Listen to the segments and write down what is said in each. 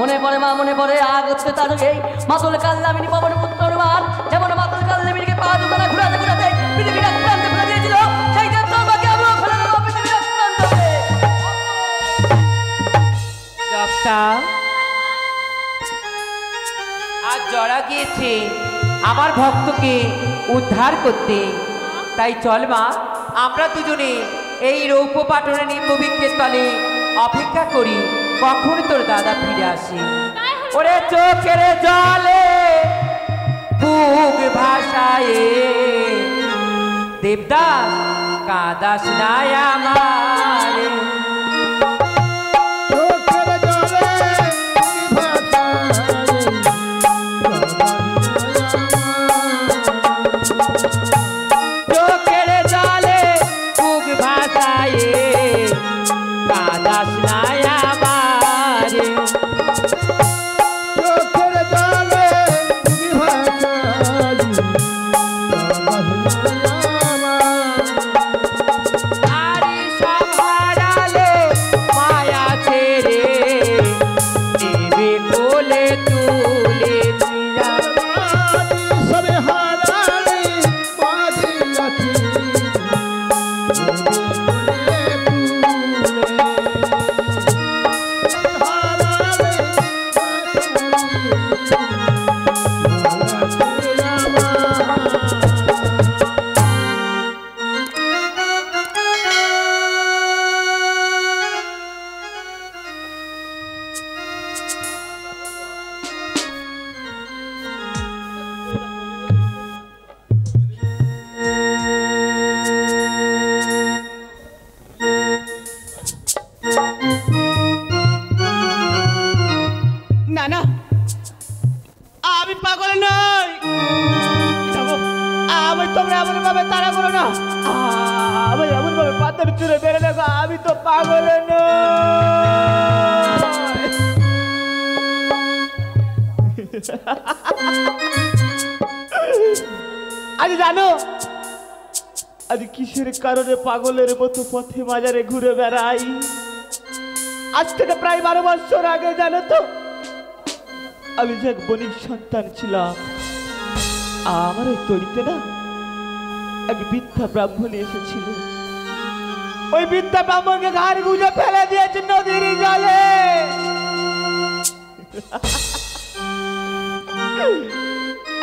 মনে পড়ে মা, মনে পড়ে আগতে তার এই মাতুল কাল্লামিনী পবন পুত্র মান যেমন মাতুল কাল্লামিনীকে পা দুখানা ঘুরাতে ঘুরাতে পৃথিবীর এক প্রান্তে ফেলে দিয়েছিল, সেই যে তোমাকে আমিও ফেলে দেবো পৃথিবীর এক প্রান্তে। আজ জড়া গিয়েছে। আমার ভক্তকে উদ্ধার করতে। তাই চল মা, আমরা দুজনে এই রৌপ্য পাটনে নিম্নবিক্ষের তলে অপেক্ষা করি। কখন তোর দাদা ফিরে আসে। ওরে চোখের জলে বুক ভাষায় দেবদাস কাদাস নাই আমার। আজ জানো, আজ কিসের কারণে পাগলের মতো পথে বাজারে ঘুরে বেড়াই? আজ থেকে প্রায় বারো বছর আগে, জানো তো, আমি যে এক বণিক সন্তান ছিলাম। আমার ওই তরিতে না এক বৃদ্ধা ব্রাহ্মণী এসেছিল। ওই বৃদ্ধা ব্রাহ্মণকে ঘাড় গুজে ফেলে দিয়েছে নদীর জলে।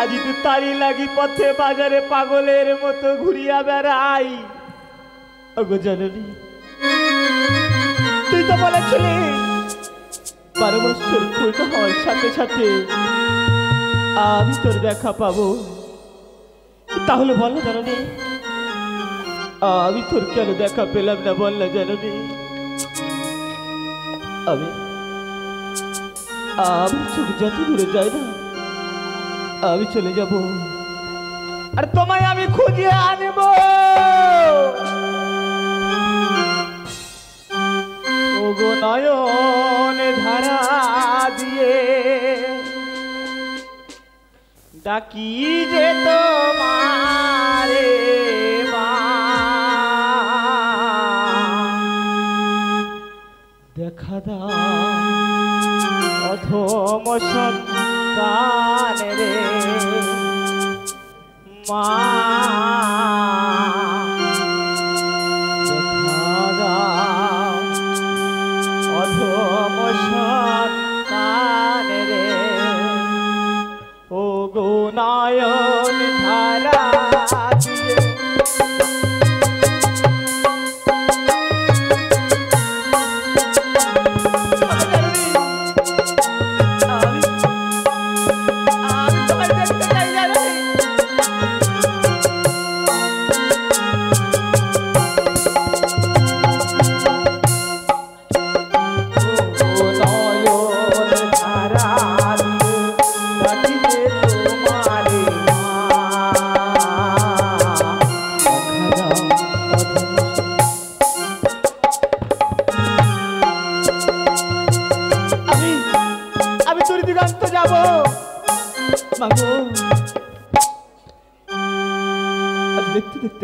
আজ তো তারি লাগি পথে বাজারে পাগলের মতো ঘুরিয়া বেড়াই। ওগো জননী, তুই তো বলেছিলি, বারো বছর পূর্ণ হওয়ার সাথে সাথে আমি তোর দেখা পাবো। তাহলে বল না জানো আমি তোর কেন দেখা পেলাম না বল না জানো আমি আমি চোখ যত দূরে যাই না আমি চলে যাব। আর তোমায় আমি খুঁজে আনব। নয়ন ধারা দিয়ে ডাকি যে তোমারে মা। দেখা দা অধম সন্তান রে। মা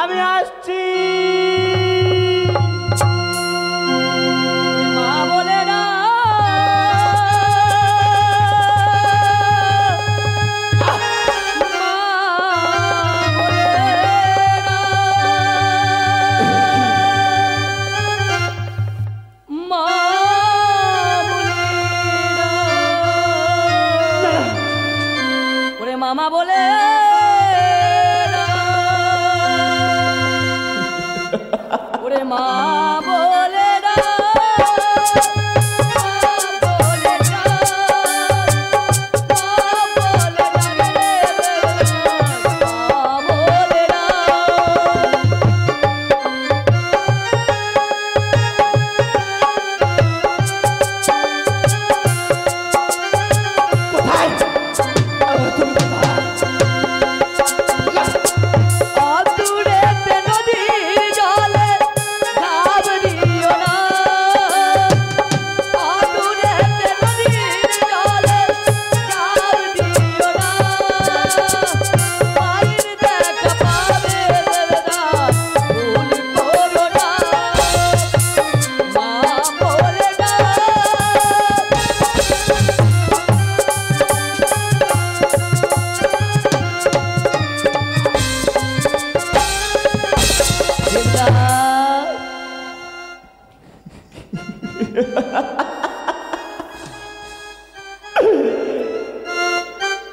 আমি আসছি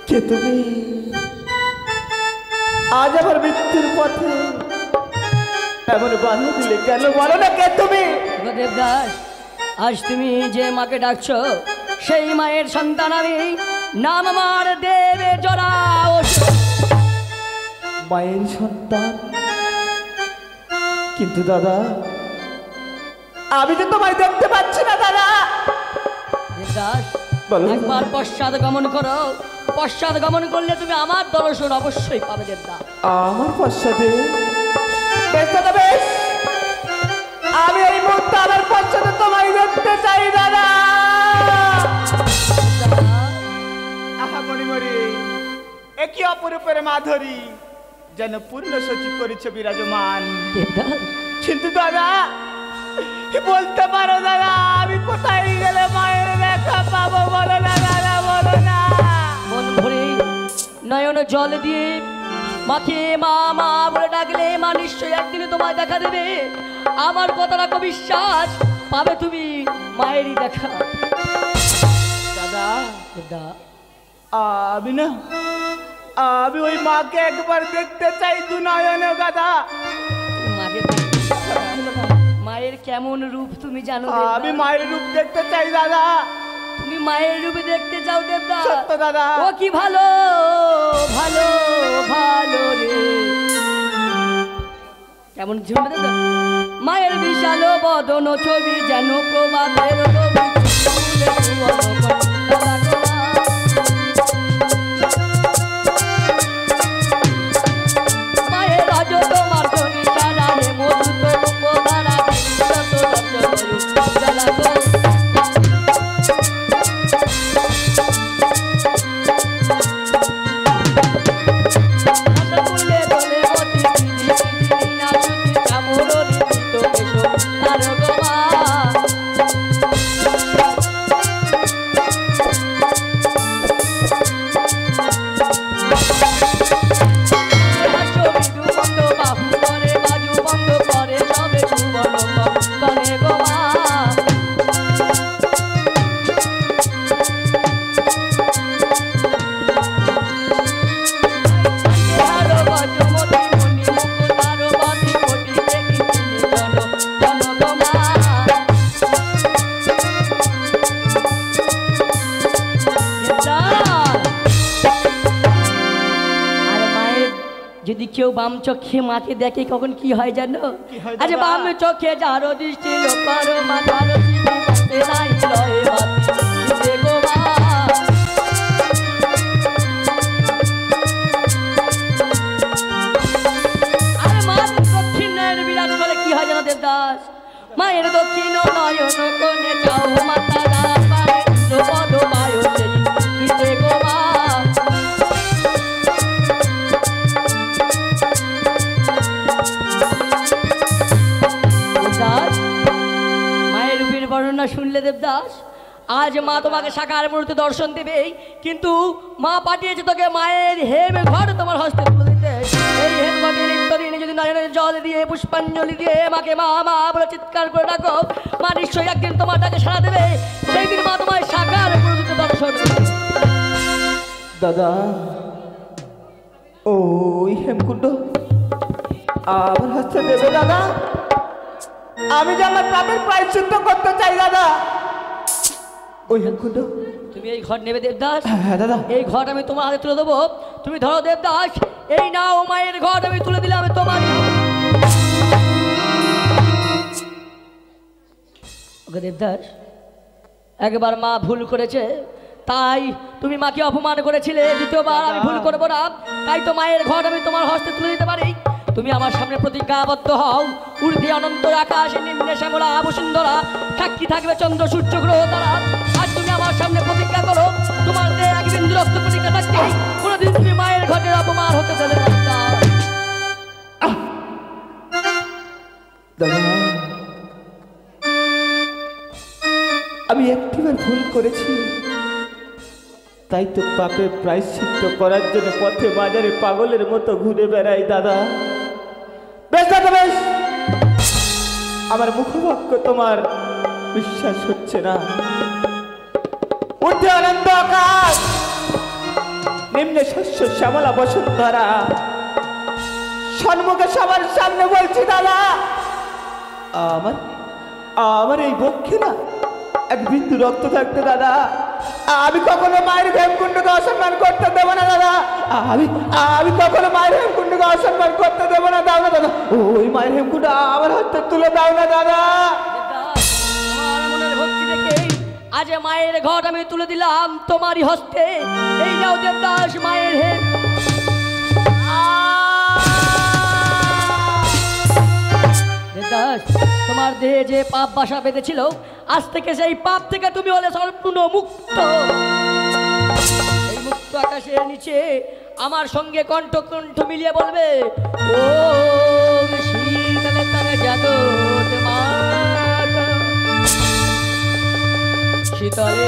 কে তুমি? আজ আমার মৃত্যুর পথে এমন বাধা দিলে কেন? বলো না কে তুমি? দেবদাস আজ তুমি যে মাকে ডাকছো সেই মায়ের সন্তান আমি। নাম আমার দেবে জরা মায়ের সন্তান? কিন্তু দাদা আমি তো তোমায় দেখতে পাচ্ছি না দাদা। একবার পশ্চাৎ গমন করো। পশ্চাৎ গমন করলে তুমি আমার দর্শন অবশ্যই পাবে দেবদাস আমার পশ্চাতে? বেশ দাদা বেশ। আমি এই মুহূর্তে আমার পশ্চাতে তোমায় দেখতে চাই দাদা। আহা একই অপরূপের মাধুরী যেন পূর্ণ সচিব করেছে বিরাজমান। কিন্তু দাদা বলতে পারো দাদা আমি কোথায় গেলে মায়ের দেখা পাবো বলো না দাদা বলো না মন ভরে নয়ন জল দিয়ে মাকে মা মা বলে ডাকলে মা নিশ্চয়ই একদিনে তোমায় দেখা দেবে। আমার কথা রাখো বিশ্বাস পাবে তুমি মায়েরই দেখা। দাদা দেবদা আমি না আমি ওই মাকে একবার দেখতে চাই দু নয়নে দাদা কেমন রূপ তুমি জানো আমি মায়ের রূপ দেখতে চাই দাদা। তুমি মায়ের রূপে দেখতে চাও দেবদা? সত্য দাদা। ও কি ভালো ভালো ভালো রে। কেমন শুনবে তো মায়ের বিশাল বদন ছবি যেন প্রভাতের রবি যত যত বাম চোখে মাকে দেখে কখন কি হয় যেন আরে বাম চোখে যারো দৃষ্টি পারো মাথার নাই লয় মায়ের দক্ষিণ শুনলে দেবদাস, আজ মা তোমাকে সাকার মুহূর্তে দর্শন দেবে, কিন্তু মা পাঠিয়েছে তোকে মায়ের হেম ঘর তোমার হস্তে তুলে দিতে। এই হেম ঘটে নিত্যদিন যদি নয়নের জল দিয়ে পুষ্পাঞ্জলি দিয়ে মাকে মা মা বলে চিৎকার করে ডাকো, মা নিশ্চয়ই একদিন তোমার ডাকে সাড়া দেবে। সেই দিন মা তোমায় সাকার মুহূর্তে দর্শন দাদা, ওই হেমকুণ্ড আমার হাতে দেবে দাদা। আমি যে আমার পাপের প্রায়শ্চিত্ত করতে চাই দাদা। ওই হেমকুণ্ড তুমি এই ঘর নেবে দেবদাস। হ্যাঁ দাদা। এই ঘর আমি তোমার হাতে তুলে দেবো। তুমি ধরো দেবদাস। এই নাও মায়ের ঘর আমি তুলে দিলাম তোমার ওকে দেবদাস একবার মা ভুল করেছে তাই তুমি মাকে অপমান করেছিলে। দ্বিতীয়বার আমি ভুল করব না। তাই তো মায়ের ঘর আমি তোমার হস্তে তুলে দিতে পারি। তুমি আমার সামনে প্রতিজ্ঞাবদ্ধ হও। ঊর্ধ্বে অনন্ত আকাশ, নিম্নে শ্যামলা, বসুন্ধরা। সাক্ষী থাকবে চন্দ্র, সূর্য, গ্রহ, তারা। আজ তুমি আমার সামনে প্রতিজ্ঞা করো, তোমার দেহে এক বিন্দু প্রতিজ্ঞা থাকতে কোনোদিন তুমি মায়ের ঘটের অপমান হতে দেবে আমি একটিবার ভুল করেছি। তাই তো পাপের প্রায়শ্চিত্ত করার জন্য পথে বাজারে পাগলের মতো ঘুরে বেড়াই, দাদা। আমার মুখবাক্য তোমার বিশ্বাস হচ্ছে না। উঠে আনন্দ আকাশ, নিম্নে শস্য শ্যামলা বসুন্ধরা সন্মুখে সবার সামনে বলছি, দাদা, আমার আমার এই বক্ষে না এক বিন্দু রক্ত থাকতে, দাদা। আমি কখনো মায়ের হেমকুণ্ডকে অসম্মান করতে দেবো না, দাদা। আমি আমি কখনো মায়ের হেমকুণ্ডকে অসম্মান করতে দেবো না দাও না দাদা ওই মায়ের হেমকুণ্ড আমার হাতে তুলে দাও না, দাদা। আজ মায়ের ঘর আমি তুলে দিলাম তোমারই হস্তে। এই যাও দেবদাস মায়ের হে। দেবদাস, তোমার দেহে যে পাপ বাসা বেঁধেছিল, আজ থেকে সেই পাপ থেকে তুমি হলে সম্পূর্ণ মুক্ত। এই মুক্ত আকাশের নিচে আমার সঙ্গে কণ্ঠ কণ্ঠ মিলিয়ে বলবে, ও শীতলায়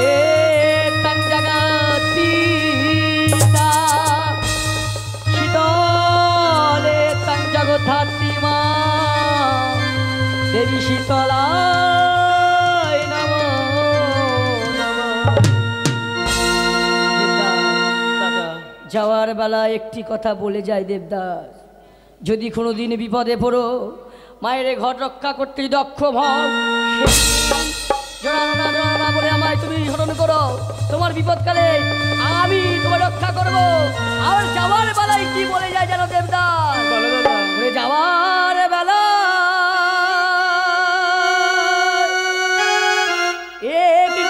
যাওয়ার বেলা একটি কথা বলে যায় দেবদাস। যদি কোনো দিন বিপদে পড়ো, মায়ের ঘর রক্ষা করতে দক্ষ না বলে স্মরণ করো। তোমার বিপদকালে আমি তোমার রক্ষা করব। আর যাওয়ার বেলায় কি বলে যায় যেন দেবদাস? যাওয়ার বেলা। একটি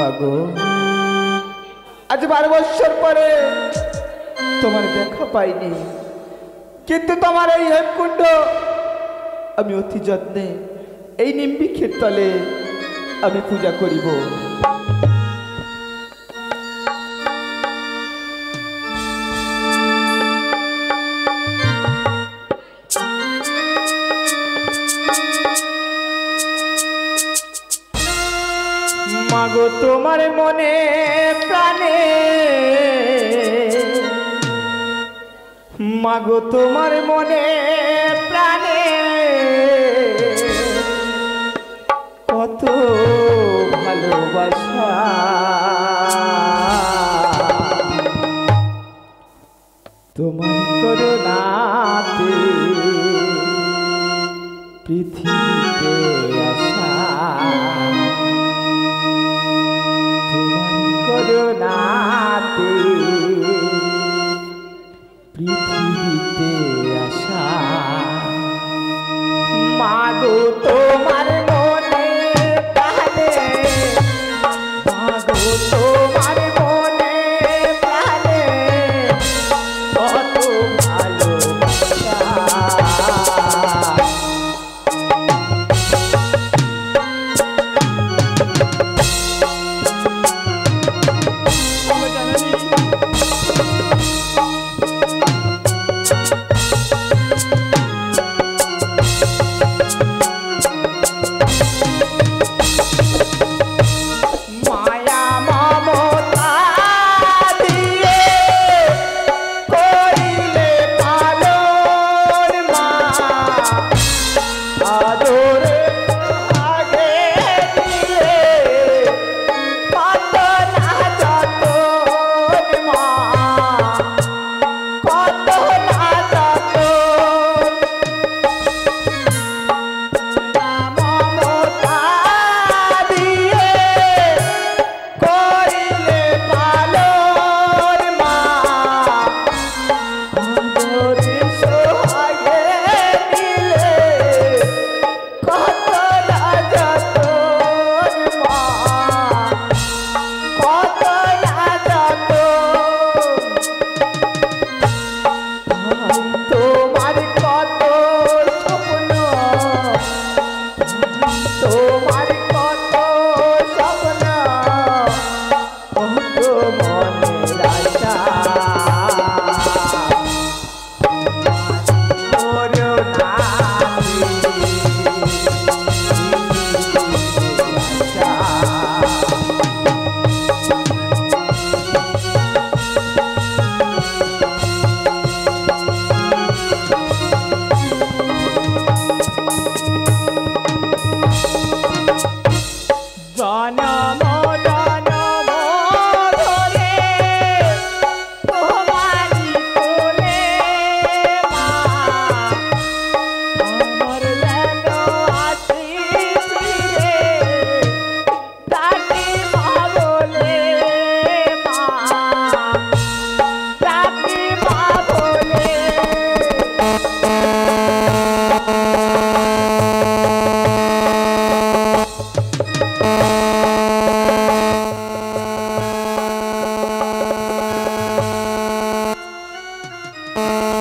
মাগো আজ বারো বছর পরে তোমার দেখা পাইনি। কিন্তু তোমার এই হেমকুণ্ড আমি অতি যত্নে এই নিম্বিক্ষের তলে আমি পূজা করিব। মাগো তোমার মনে প্রাণে। কত ভালোবাসা। Música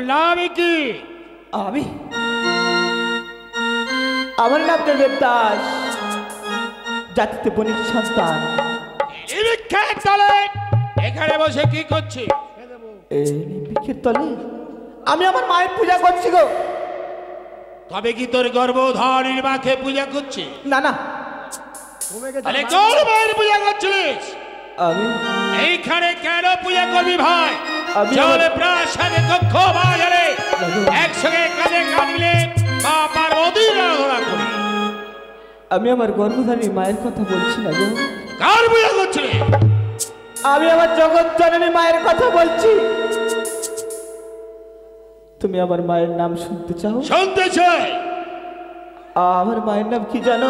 তোর নাম কি? আমি? আমার নাম দেব দাস জাতিতে বণিক সন্তান। নিরীক্ষের তলে এখানে বসে কি করছিস এই তলে? আমি আমার মায়ের পূজা করছি গো। তবে কি তোর গর্ভধারীর মাকে পূজা করছিস না না। তোর মায়ের পূজা করছিলিস? আমি? এইখানে কেন পূজা করবি ভাই? আমার- প্রাসাদে কক্ষ বাজারে। একসঙ্গে কাঁধ মিলে মা পার্বতীর আরাধনা করি। আমি আমার গর্ভধারী মায়ের কথা বলছি না গো। কার পূজা করছিলি আমি আমার জগৎ জননী মায়ের কথা বলছি। তুমি আমার মায়ের নাম শুনতে চাও? শুনতে চাই। আমার মায়ের নাম কি জানো?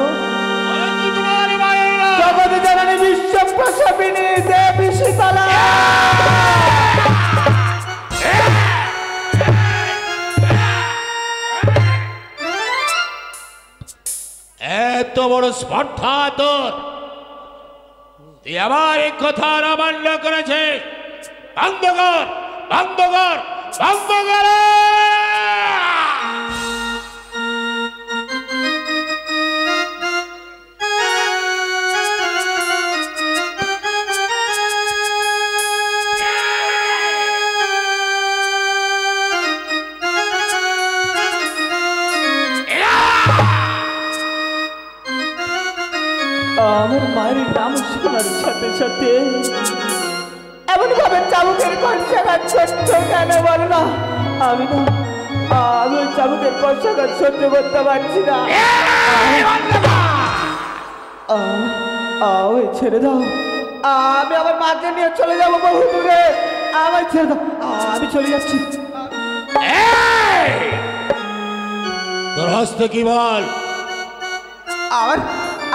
জগৎ জননী বিশ্ব প্রসবিনী দেবী শীতলা বড় স্পর্ধা তোর। আবার এই কথা অমান্য করেছে বন্ধ কর বন্ধ কর বন্ধ সাথে এমন ভাবে চাবুকের কনসাঘাত ছোট্ট কেন বল না? আমি আমি ওই চাবুকের কনসাঘাত সহ্য করতে পারছি না। ওই ছেড়ে দাও। আমি আমার মাকে নিয়ে চলে যাব বহু দূরে। আমায় ছেড়ে দাও। আমি চলে যাচ্ছি। তোর হস্তে কি বল? আমার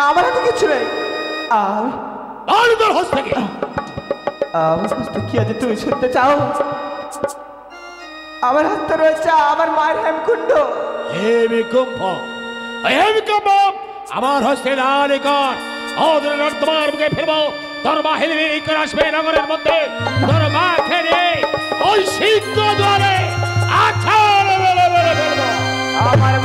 আমার হাতে কিছু নেই। আমি আমার কি আছে তুমি শুনতে চাও। আমার হাতে রয়েছে আমার মায়ের হেমকুণ্ড। হে বিকুম্ভ হে বিকুম্ভ আমার হস্তে তোমার মুখে ফেলব তোর মা হেলবে করে আসবে নগরের মধ্যে। তোর মা খেলে ওই সিদ্ধ দ্বারে আছাড়। ফেলব আমার